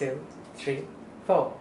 two, three, four.